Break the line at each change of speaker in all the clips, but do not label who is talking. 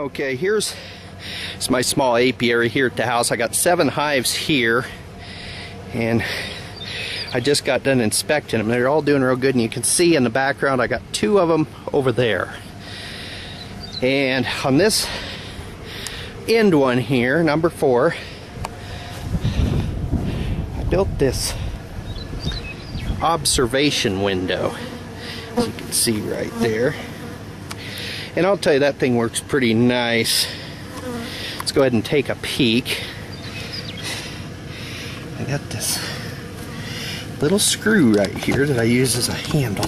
Okay, here's it's my small apiary here at the house. I got seven hives here, and I just got done inspecting them. They're all doing real good, and you can see in the background I got two of them over there. And on this end one here, number four, I built this observation window, as you can see right there. And I'll tell you, that thing works pretty nice. Let's go ahead and take a peek. I got this little screw right here that I use as a handle.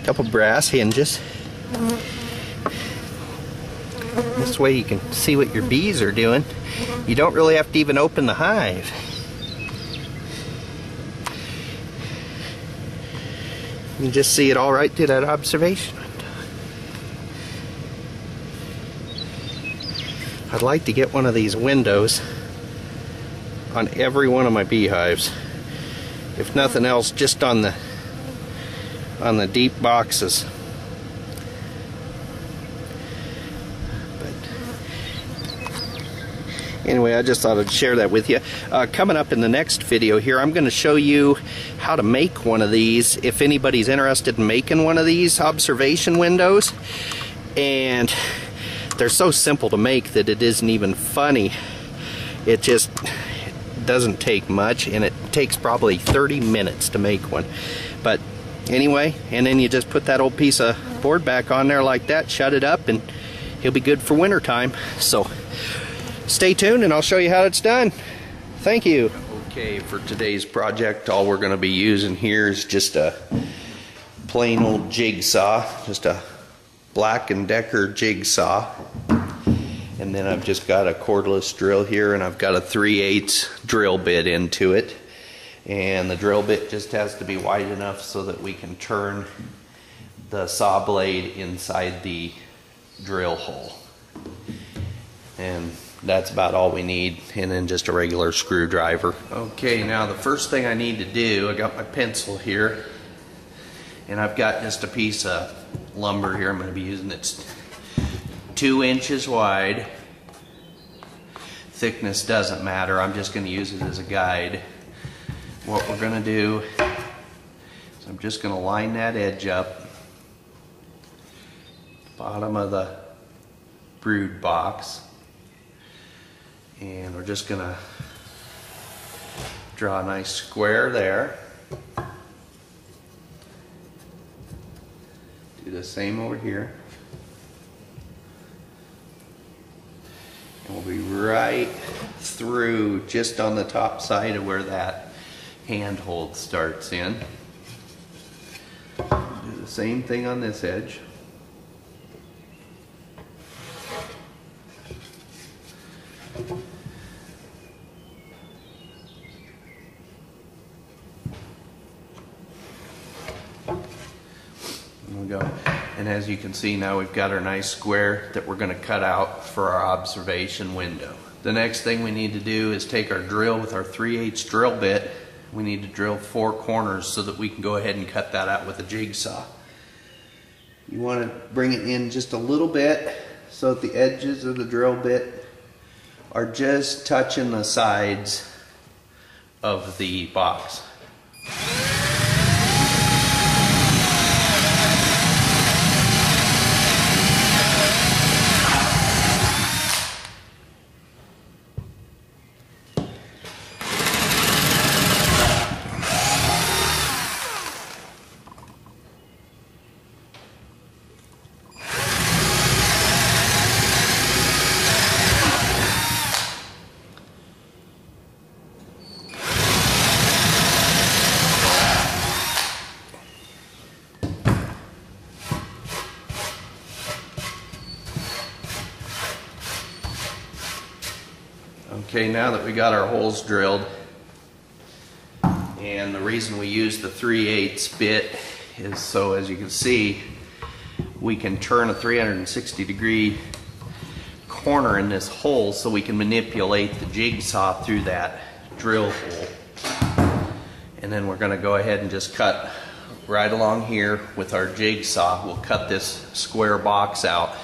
A couple brass hinges. This way you can see what your bees are doing. You don't really have to even open the hive. You can just see it all right through that observation window. I'd like to get one of these windows on every one of my beehives. If nothing else, just on the on the deep boxes. anyway I just thought I'd share that with you uh, coming up in the next video here I'm going to show you how to make one of these if anybody's interested in making one of these observation windows and they're so simple to make that it isn't even funny it just doesn't take much and it takes probably 30 minutes to make one but anyway and then you just put that old piece of board back on there like that shut it up and he'll be good for winter time so stay tuned and I'll show you how it's done. Thank you. Okay, for today's project, all we're going to be using here is just a plain old jigsaw, just a Black & Decker jigsaw. And then I've just got a cordless drill here and I've got a 3 8 drill bit into it. And the drill bit just has to be wide enough so that we can turn the saw blade inside the drill hole. And that's about all we need and then just a regular screwdriver okay now the first thing I need to do I got my pencil here and I've got just a piece of lumber here I'm going to be using it's two inches wide. Thickness doesn't matter. I'm just going to use it as a guide. What we're going to do is I'm just going to line that edge up. Bottom of the brood box. And we're just gonna draw a nice square there. Do the same over here. And we'll be right through just on the top side of where that handhold starts in. Do the same thing on this edge. we go. And as you can see now we've got our nice square that we're going to cut out for our observation window. The next thing we need to do is take our drill with our 3 8 drill bit. We need to drill four corners so that we can go ahead and cut that out with a jigsaw. You want to bring it in just a little bit so that the edges of the drill bit are just touching the sides of the box. Okay, now that we got our holes drilled, and the reason we use the 3 8 bit is so as you can see, we can turn a 360 degree corner in this hole so we can manipulate the jigsaw through that drill hole. And then we're going to go ahead and just cut right along here with our jigsaw. We'll cut this square box out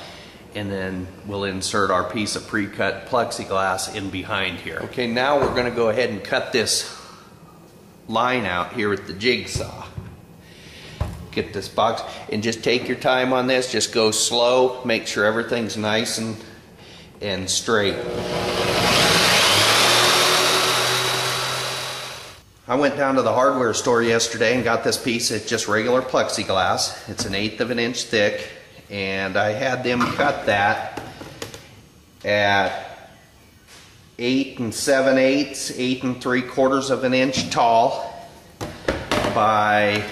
and then we'll insert our piece of pre-cut plexiglass in behind here. Okay, now we're going to go ahead and cut this line out here with the jigsaw. Get this box and just take your time on this. Just go slow. Make sure everything's nice and and straight. I went down to the hardware store yesterday and got this piece. It's just regular plexiglass. It's an eighth of an inch thick and I had them cut that at eight and seven eighths, eight and three quarters of an inch tall by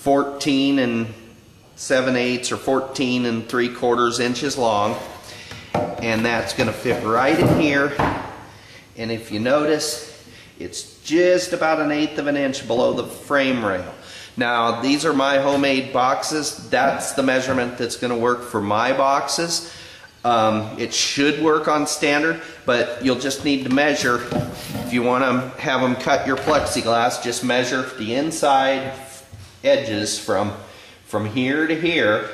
14 and 7 eighths or 14 and 3 quarters inches long. And that's going to fit right in here. And if you notice it's just about an eighth of an inch below the frame rail now these are my homemade boxes. That's the measurement that's going to work for my boxes. Um, it should work on standard but you'll just need to measure. If you want to have them cut your plexiglass just measure the inside edges from from here to here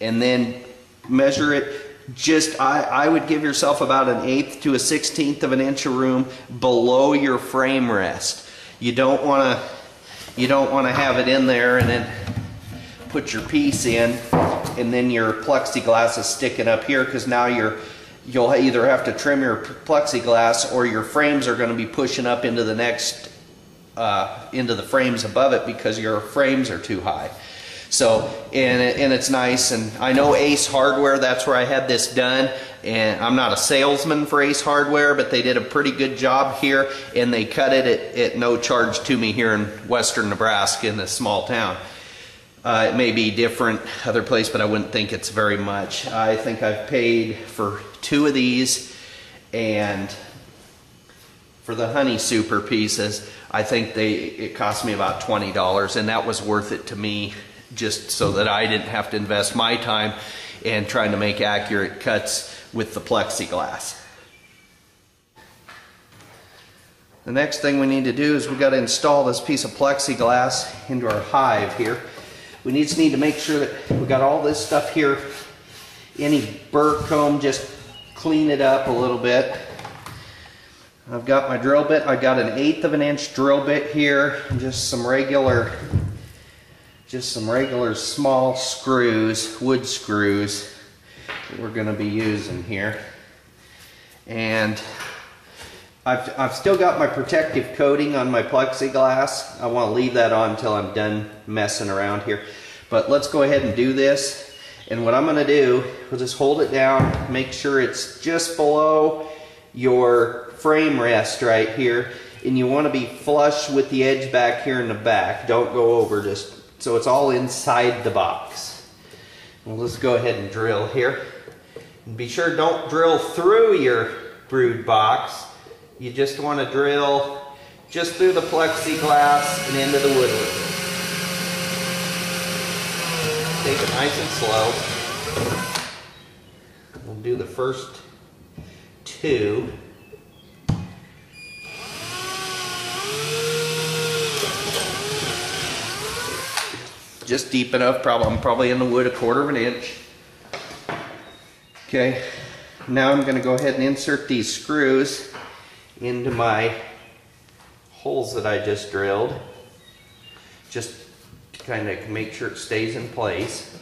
and then measure it just I, I would give yourself about an eighth to a sixteenth of an inch of room below your frame rest. You don't want to you don't want to have it in there and then put your piece in and then your plexiglass is sticking up here because now you're you'll either have to trim your plexiglass or your frames are going to be pushing up into the next uh, into the frames above it because your frames are too high. So, and, and it's nice, and I know Ace Hardware, that's where I had this done, and I'm not a salesman for Ace Hardware, but they did a pretty good job here, and they cut it at, at no charge to me here in western Nebraska in this small town. Uh, it may be different other place, but I wouldn't think it's very much. I think I've paid for two of these, and for the honey super pieces, I think they it cost me about $20 and that was worth it to me just so that I didn't have to invest my time in trying to make accurate cuts with the plexiglass. The next thing we need to do is we've got to install this piece of plexiglass into our hive here. We just need to make sure that we got all this stuff here. Any burr comb, just clean it up a little bit. I've got my drill bit. I've got an eighth of an inch drill bit here, just some regular, just some regular small screws, wood screws we're going to be using here. And I've, I've still got my protective coating on my plexiglass. I want to leave that on until I'm done messing around here. But let's go ahead and do this. And what I'm going to do, we'll just hold it down, make sure it's just below your frame rest right here and you want to be flush with the edge back here in the back. Don't go over just so it's all inside the box. Well, let's go ahead and drill here. And be sure don't drill through your brood box. You just want to drill just through the plexiglass and into the woodwork. Take it nice and slow. We'll do the first two. just deep enough. Probably, I'm probably in the wood a quarter of an inch. Okay, now I'm going to go ahead and insert these screws into my holes that I just drilled. Just to kind of make sure it stays in place.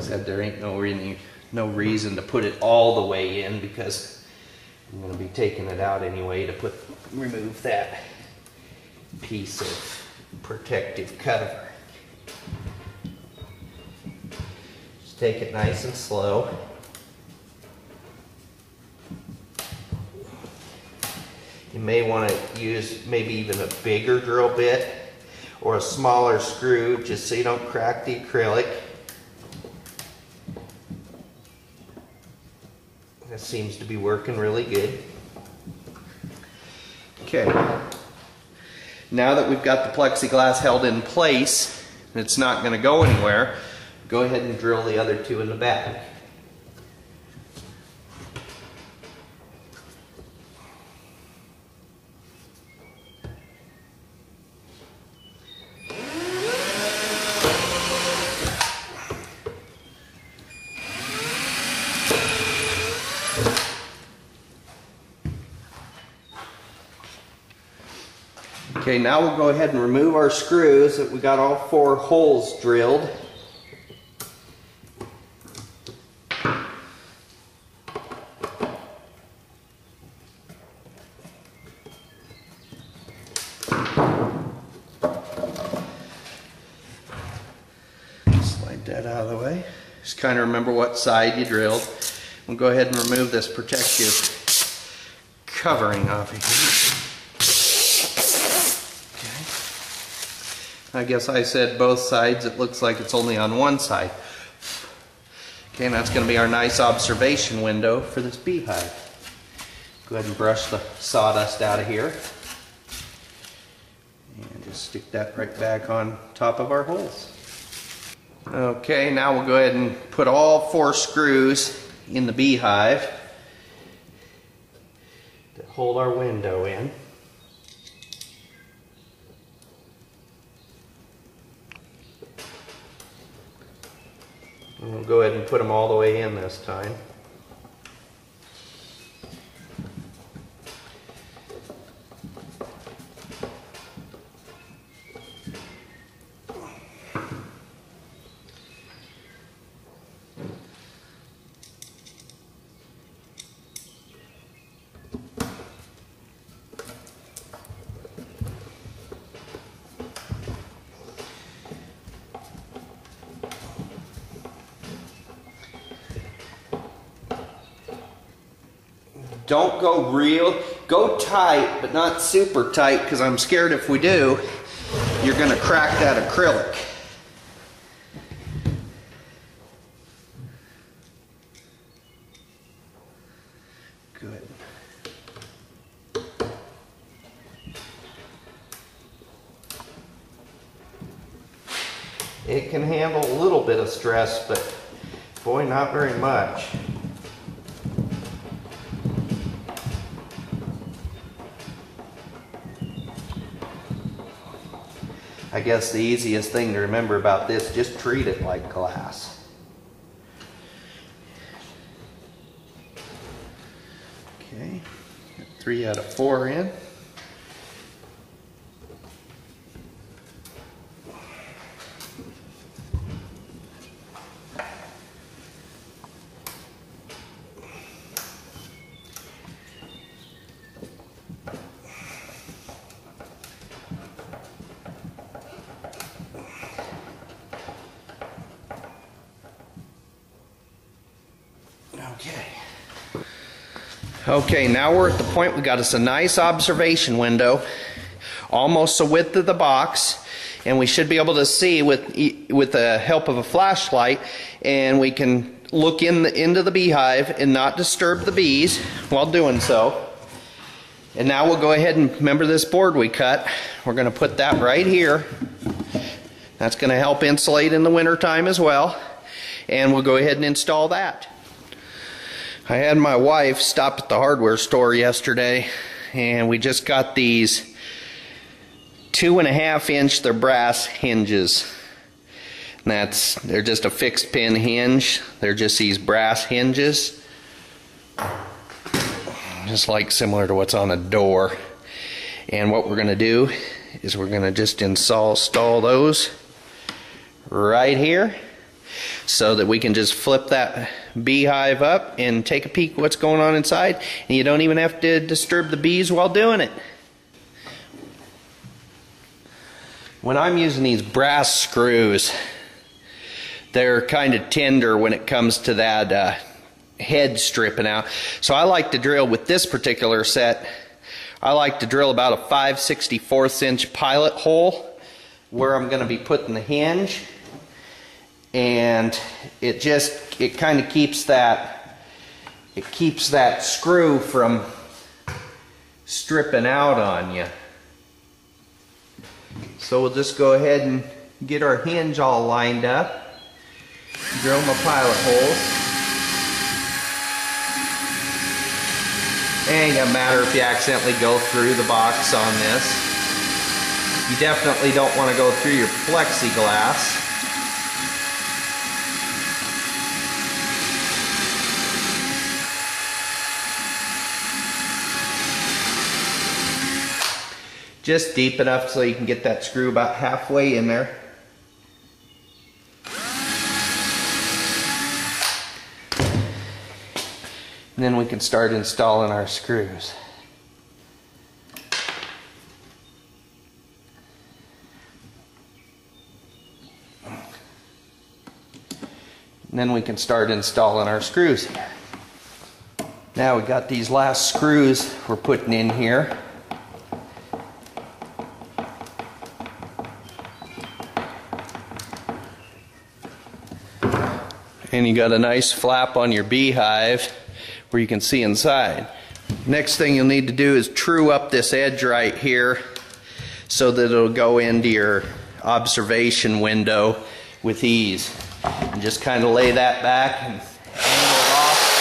said there ain't no really no reason to put it all the way in because I'm going to be taking it out anyway to put remove that piece of protective cover. Just take it nice and slow. You may want to use maybe even a bigger drill bit or a smaller screw just so you don't crack the acrylic. Seems to be working really good. Okay. Now that we've got the plexiglass held in place, it's not going to go anywhere, go ahead and drill the other two in the back. Okay, now we'll go ahead and remove our screws that we got all four holes drilled. Slide that out of the way. Just kind of remember what side you drilled. We'll go ahead and remove this protective covering off of here. I guess I said both sides. It looks like it's only on one side. Okay, that's going to be our nice observation window for this beehive. Go ahead and brush the sawdust out of here. And just stick that right back on top of our holes. Okay, now we'll go ahead and put all four screws in the beehive to hold our window in. We'll go ahead and put them all the way in this time. Don't go real, go tight, but not super tight because I'm scared if we do, you're going to crack that acrylic. Good. It can handle a little bit of stress, but boy, not very much. I guess the easiest thing to remember about this, just treat it like glass. Okay, three out of four in. Okay, now we're at the point we got us a nice observation window, almost the width of the box, and we should be able to see with with the help of a flashlight, and we can look in the, into the beehive and not disturb the bees while doing so. And now we'll go ahead and remember this board we cut. We're going to put that right here. That's going to help insulate in the wintertime as well. And we'll go ahead and install that. I had my wife stop at the hardware store yesterday and we just got these two and a half inch they're brass hinges. And that's they're just a fixed pin hinge. They're just these brass hinges. Just like similar to what's on a door. And what we're gonna do is we're gonna just install, install those right here so that we can just flip that beehive up and take a peek what's going on inside and you don't even have to disturb the bees while doing it. When I'm using these brass screws they're kind of tender when it comes to that uh, head stripping out. So I like to drill with this particular set I like to drill about a 5 64 inch pilot hole where I'm going to be putting the hinge and it just it kind of keeps that it keeps that screw from stripping out on you so we'll just go ahead and get our hinge all lined up drill my pilot holes. It doesn't matter if you accidentally go through the box on this. You definitely don't want to go through your plexiglass just deep enough so you can get that screw about halfway in there. And then we can start installing our screws. And then we can start installing our screws. Now we got these last screws we're putting in here. And you got a nice flap on your beehive where you can see inside. Next thing you'll need to do is true up this edge right here so that it'll go into your observation window with ease. And just kind of lay that back and angle it off.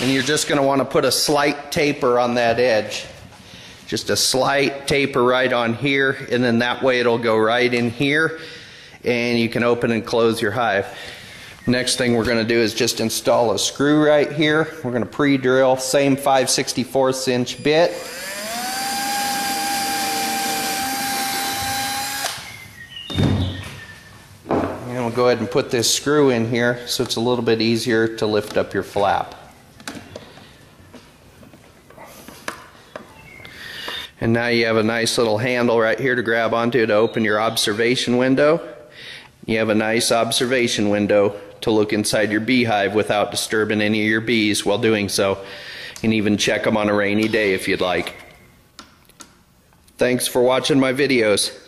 And you're just going to want to put a slight taper on that edge. Just a slight taper right on here, and then that way it'll go right in here, and you can open and close your hive. Next thing we're going to do is just install a screw right here. We're going to pre-drill, same 5 64 inch bit. And we'll go ahead and put this screw in here so it's a little bit easier to lift up your flap. And now you have a nice little handle right here to grab onto to open your observation window. You have a nice observation window to look inside your beehive without disturbing any of your bees while doing so. Can even check them on a rainy day if you'd like. Thanks for watching my videos.